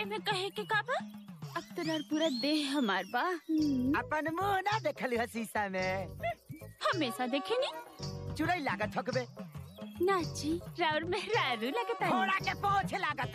एमे कहे के का बा अब तोरा पूरा देह हमार बा। अपन मुँह ना देखली है शीशा में। हमेशा देखे नी चुड़ई लागत हकबे। जी राउर में रारू लगता घोड़ा के पोछ लागत